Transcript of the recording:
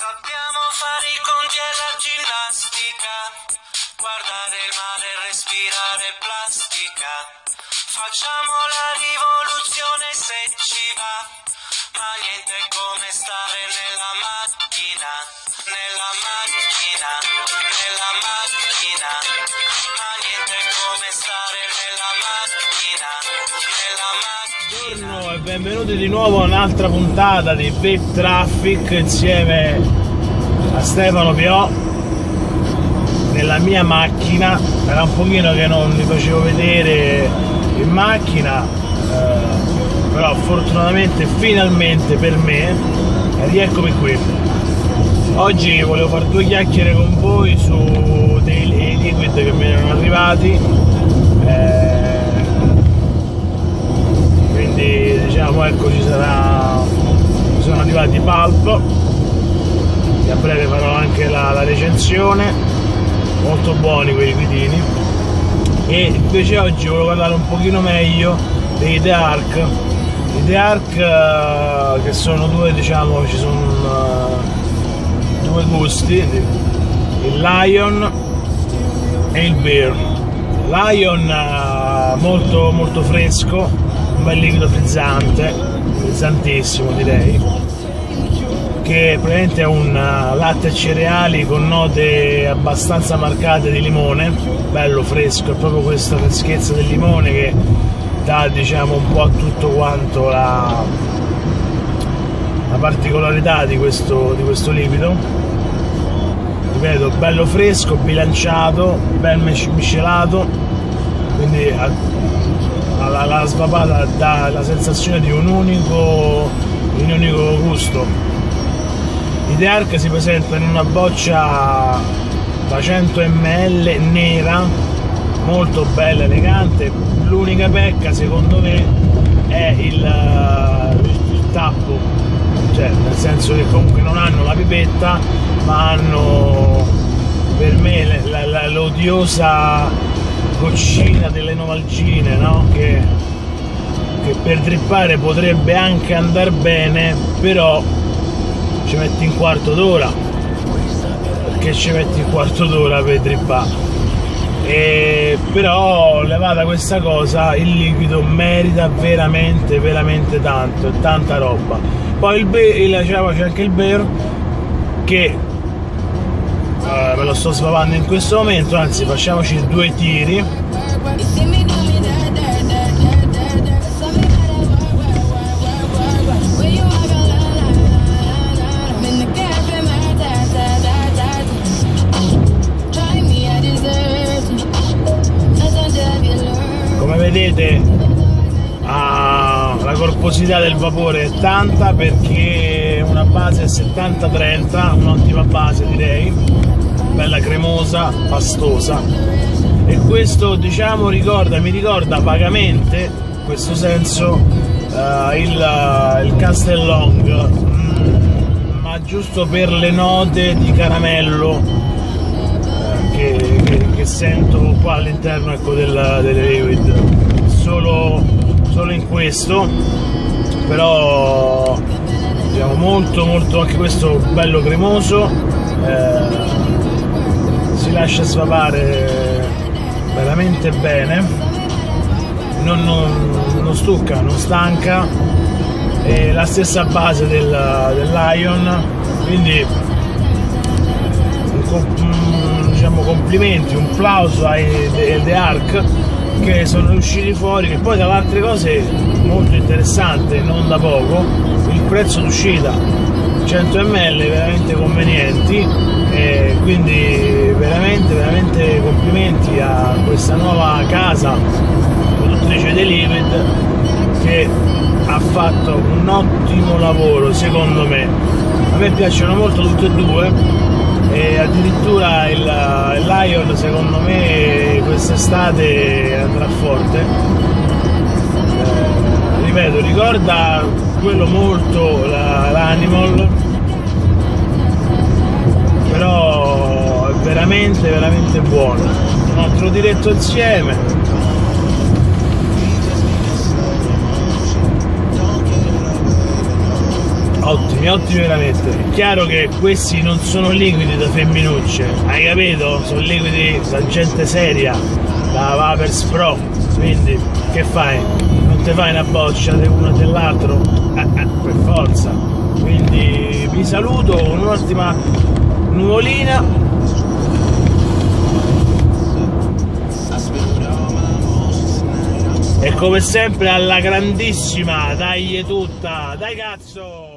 Sappiamo fare i conti e la ginnastica, guardare il mare respirare plastica. Facciamo la rivoluzione Buongiorno e benvenuti di nuovo a un'altra puntata di Big Traffic insieme a Stefano Piò nella mia macchina. Era un pochino che non vi facevo vedere in macchina, eh, però fortunatamente finalmente per me rieccomi qui. Oggi volevo fare due chiacchiere con voi su dei liquid che mi erano arrivati. eh, quindi diciamo ecco ci sarà ci sono arrivati i pulp. E a breve farò anche la, la recensione. Molto buoni quei liquidini. E invece oggi volevo parlare un pochino meglio dei The Ark. I The Ark eh, che sono due diciamo ci sono eh, due gusti il Lion e il Beer Lion eh, molto molto fresco un bel liquido frizzante frizzantissimo direi che praticamente è un uh, latte e cereali con note abbastanza marcate di limone bello fresco è proprio questa freschezza del limone che dà diciamo un po' a tutto quanto la particolarità di questo, di questo liquido ripeto bello fresco bilanciato ben miscelato quindi la, la svapata dà la sensazione di un unico, di un unico gusto. I The Ark si presenta in una boccia da 100 ml nera, molto bella, elegante. L'unica pecca secondo me è il, il tappo, cioè nel senso che comunque non hanno la pipetta, ma hanno per me l'odiosa goccina delle novalgine no? che, che, per drippare potrebbe anche andare bene però ci metti un quarto d'ora. Perché ci metti un quarto d'ora per drippare? E però levata questa cosa il liquido merita veramente veramente tanto è tanta roba poi il, il c'è anche il beer che Uh, me lo sto svapando in questo momento, anzi facciamoci due tiri. Come vedete corposità del vapore è tanta perché una base è 70-30, un'ottima base direi. Bella cremosa, pastosa. E questo diciamo ricorda, mi ricorda vagamente in questo senso uh, il, uh, il Castellong mm, ma giusto per le note di caramello uh, che, che, che, sento qua all'interno ecco, del, delle liquid. Solo, solo in questo però diciamo molto molto anche questo bello cremoso eh, si lascia svapare veramente bene non, non, non stucca, non stanca è la stessa base del, del Lion quindi un, diciamo complimenti, un plauso ai The Ark che sono usciti fuori che poi tra le altre cose molto interessante non da poco il prezzo d'uscita. 100 ml veramente convenienti e quindi veramente veramente complimenti a questa nuova casa produttrice liquid che ha fatto un ottimo lavoro secondo me. A me piacciono molto tutte e due e addirittura il, il Lion secondo me quest'estate andrà forte. Eh, ripeto ricorda quello molto l'Animal. Però è veramente veramente buono. Un altro diretto insieme ottimi, ottimi veramente. È chiaro che questi non sono liquidi da femminucce, hai capito? Sono liquidi da gente seria, da Vapers Pro, quindi che fai? Non ti fai una boccia di uno e dell'altro? Eh, eh, per forza. Quindi vi saluto con un'ottima nuvolina E come sempre alla grandissima, dai tutta, dai cazzo!